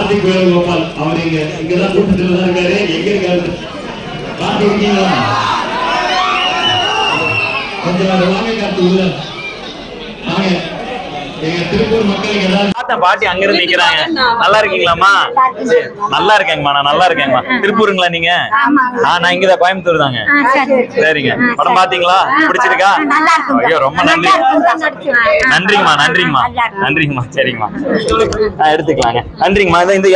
கார்த்திக் வேணுகோபால் அவர் இங்க இங்கதான் கூட்டத்தில் தான் இருக்காரு எங்க இருக்காரு கார்த்திக் இருக்கீங்களா கொஞ்சம் அதை வாங்க கார்த்திக் உள்ள வாங்க பாட்டி அங்க இருந்து நிக்கிறாங்க. நல்லா இருக்கீங்களாம்மா? சரி, நல்லா இருக்கேங்கம்மா நான் நல்லா இருக்கேங்கம்மா. திருப்பூருங்களா நீங்க? நான் இங்கதான் கோயம்புத்தூர் தாங்க. சரிங்க. படம் பாத்தீங்களா பிடிச்சிருக்கா? ஐயோ ரொம்ப நன்றி. நன்றிங்கம்மா நன்றிங்கம்மா. நன்றிங்கம்மா சரிங்கம்மா. எடுத்துக்கலாங்க. நன்றிங்கம்மா. இந்த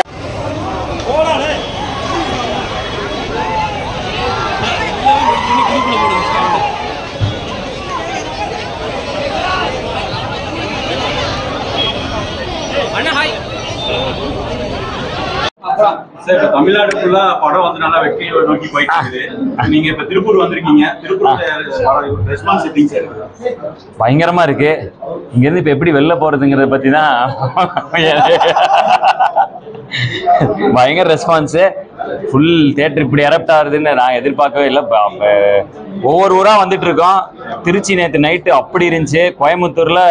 சார் இப்ப தமிழ்நாடு ஃபுல்லா படம் வந்து நல்லா வெற்றியை நோக்கி போயிட்டு இருக்குது நீங்க இப்ப திருப்பூர் வந்திருக்கீங்க. திருப்பூர் ரெஸ்பான்ஸ் எப்படிங்க சார் இருக்கு? பயங்கரமா இருக்கு. இங்க இருந்து இப்ப எப்படி வெளில போறதுங்கிறத பத்தி தான் பயங்கர ரெஸ்பான்ஸ் ஃபுல் தியேட்டர் இப்படி எரப்ட் ஆகுதுன்னு நான் எதிர்பார்க்கவே இல்லை. ஒவ்வொரு ஊரா வந்துட்டு இருக்கோம் திருச்சி நேத்து நைட்டு அப்படி இருந்துச்சு. கோயம்புத்தூர்ல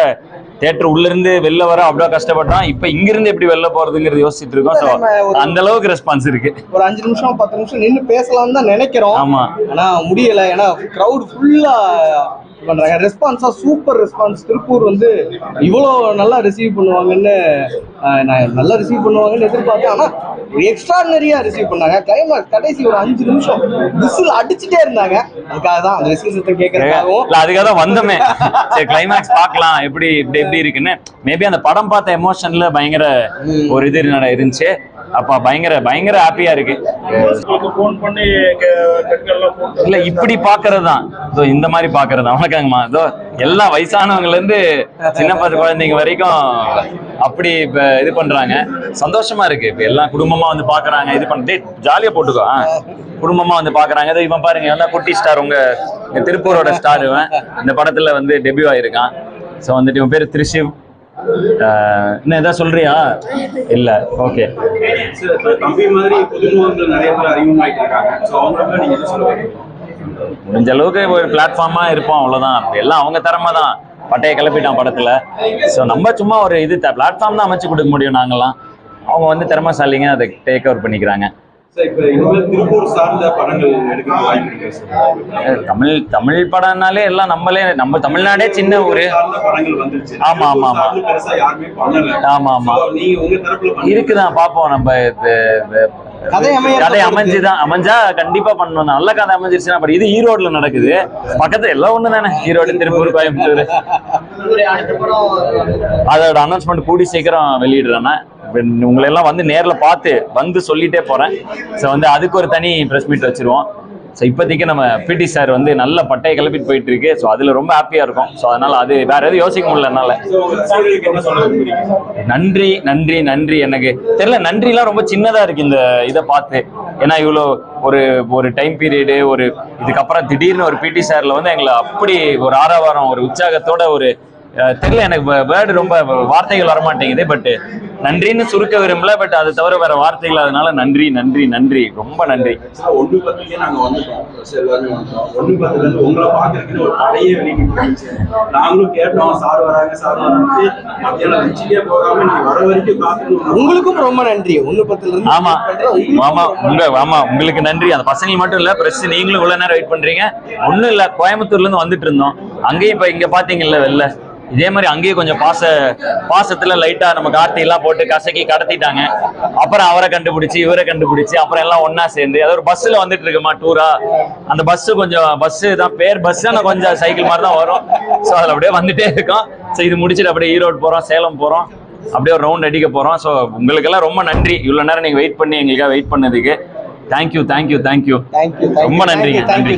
தியேட்டர் உள்ள இருந்து வெளில வர அவ்வளோ கஷ்டப்பட்டோம் இப்ப இங்க இருந்து எப்படி வெளில போறதுங்கிறது யோசிச்சுட்டு இருக்கோம். அந்த அளவுக்கு ரெஸ்பான்ஸ் இருக்கு. ஒரு அஞ்சு நிமிஷம் பத்து நிமிஷம் நின்று பேசலாம்னு தான் நினைக்கிறோம். ஆமா. ஆனா முடியல. ஏன்னா கிரவுட் ஃபுல்லா பண்றாங்க. ரெஸ்பான்ஸா சூப்பர் ரெஸ்பான்ஸ் திருப்பூர் வந்து இவ்வளோ நல்லா ரிசீவ் பண்ணுவாங்கன்னு நான் நல்லா ரிசீவ் பண்ணுவாங்கன்னு எதிர்பார்த்தேன். ஆனா எக்ஸ்ட்ராடனரியா ரிசீவ் பண்ணாங்க. கிளைமேக்ஸ் கடைசி ஒரு அஞ்சு நிமிஷம் விசில் அடிச்சுட்டே இருந்தாங்க. அதுக்காக தான் அந்த விசேஷத்தை கேட்கறதுக்காகவும் இல்ல அதுக்காக தான் வந்தோமே. சரி கிளைமேக்ஸ் பார்க்கலாம். எப்படி இப்படி எப்படி இருக்குன்னு. மேபி அந்த படம் பார்த்த எமோஷன்ல பயங்கர ஒரு இது இருந்துச்சு. அப்ப பயங்கர பயங்கர ஹாப்பியா இருக்கு. இல்ல இப்படி பாக்குறது தான் இதோ இந்த மாதிரி பாக்குறது தான் வணக்கங்கம்மா. இதோ எல்லா வயசானவங்கல இருந்து சின்ன பத்து குழந்தைங்க வரைக்கும் அப்படி இப்ப இது பண்றாங்க. சந்தோஷமா இருக்கு. இப்ப எல்லாம் குடும்பமா வந்து பாக்குறாங்க இது பண்ணி ஜாலியா போட்டுக்கோ. குடும்பமா வந்து பாக்குறாங்க. இவன் பாருங்க எல்லாம் குட்டி ஸ்டார் உங்க திருப்பூரோட ஸ்டார் இவன். இந்த படத்துல வந்து டெபியூ ஆயிருக்கான். சோ வந்துட்டு இவன் பேரு திரிஷிவ் என்ன ஏதாவது சொல்றியா? இல்ல ஓகே முடிஞ்ச அளவுக்கு ஒரு பிளாட்ஃபார்மா இருப்போம் அவ்வளவுதான். எல்லாம் அவங்க திறமை தான். பட்டையை கிளப்பிட்டான் படத்துல. ஸோ நம்ம சும்மா ஒரு இது பிளாட்ஃபார்ம் தான் அமைச்சு கொடுக்க முடியும் நாங்கெல்லாம். அவங்க வந்து திறமைசாலிங்க அதை டேக் ஓவர் பண்ணிக்கிறாங்க. தமிழ் தமிழ் படம்னாலே எல்லாம் நம்மளே நம்ம தமிழ்நாடே சின்ன ஊரு. ஆமா, ஆமா, ஆமா. ஆமா, ஆமா. இருக்குதான் பார்ப்போம் நம்ம கதை அமைஞ்சுதான் அமைஞ்சா கண்டிப்பா பண்ணணும். நல்ல கதை அமைஞ்சிருச்சுன்னா அப்புறம் இது ஈரோடுல நடக்குது. பக்கத்துல எல்லாம் ஒண்ணு தானே ஈரோடு திருப்பூர் கோயம்புத்தூர். அதோட அனௌன்ஸ்மெண்ட் கூடி சீக்கிரம் வெளியிடுறேன்னா உங்களை எல்லாம் வந்து நேரில் பார்த்து வந்து சொல்லிட்டே போறேன். ஸோ வந்து அதுக்கு ஒரு தனி ப்ரெஸ் மீட் வச்சிருவோம். ஸோ இப்போதைக்கு நம்ம பிடி சார் வந்து நல்ல பட்டையை கிளப்பிட்டு போயிட்டு இருக்கு. ஸோ அதில் ரொம்ப ஹாப்பியாக இருக்கும். ஸோ அதனால் அது வேற எதுவும் யோசிக்க முடியல என்னால். நன்றி நன்றி நன்றி. எனக்கு தெரியல நன்றிலாம் ரொம்ப சின்னதாக இருக்கு இந்த இதை பார்த்து. ஏன்னா இவ்வளோ ஒரு ஒரு டைம் பீரியடு ஒரு இதுக்கப்புறம் திடீர்னு ஒரு பிடி சாரில் வந்து எங்களை அப்படி ஒரு ஆரவாரம் ஒரு உற்சாகத்தோட ஒரு தெரியல எனக்கு வேர்டு ரொம்ப வார்த்தைகள் வர மாட்டேங்குது பட் நன்றின்னு சுருக்க விரும்பல பட் அது தவிர வேற வார்த்தைகள் அதனால நன்றி நன்றி நன்றி ரொம்ப நன்றி. சார், ஒண்ணு பத்துக்கே நாங்க வந்துட்டோம். சார், எல்லாருமே வந்துட்டோம். ஒண்ணு பத்துல இருந்து உங்களை பாக்குறதுக்கு ஒரு படையே வெளியிட்டு இருந்துச்சு. நாங்களும் கேட்டோம் சார் வராங்க சார் வராங்க மத்தியானம் லஞ்சுக்கே போகாம நீங்க வர வரைக்கும் காத்துட்டு உங்களுக்கும் ரொம்ப நன்றி. பத்துல இருந்து ஆமா. ஆமா உங்க ஆமா உங்களுக்கு நன்றி. அந்த பசங்க மட்டும் இல்ல பிரஸ் நீங்களும் இவ்வளவு நேரம் வெயிட் பண்றீங்க. ஒண்ணும் இல்ல கோயம்புத்தூர்ல இருந்து வந்துட்டு இருந்தோம். அங்கேயும் இப்ப இங்க பாத்தீங்கல்ல வெளில. இதே மாதிரி அங்கேயும் கொஞ்சம் பாச பாசத்துல லைட்டா நம்ம கார்த்தி எல்லாம் போட்டு கசக்கி கடத்திட்டாங்க. அப்புறம் அவரை கண்டுபிடிச்சு இவரை கண்டுபிடிச்சு அப்புறம் எல்லாம் ஒண்ணா சேர்ந்து அது ஒரு பஸ்ல வந்துட்டு இருக்குமா டூரா அந்த பஸ் கொஞ்சம் பஸ் தான் பேர் பஸ் ஆனா கொஞ்சம் சைக்கிள் மாதிரி தான் வரும். ஸோ அதுல அப்படியே வந்துட்டே இருக்கோம். ஸோ இது முடிச்சுட்டு அப்படியே ஈரோடு போறோம் சேலம் போறோம். அப்படியே ஒரு ரவுண்ட் அடிக்க போறோம். ஸோ உங்களுக்கெல்லாம் ரொம்ப நன்றி. இவ்வளவு நேரம் நீங்க வெயிட் பண்ணி எங்களுக்காக வெயிட் பண்ணதுக்கு. தேங்க்யூ தேங்க்யூ தேங்க்யூ ரொம்ப நன்றிங்க, நன்றி.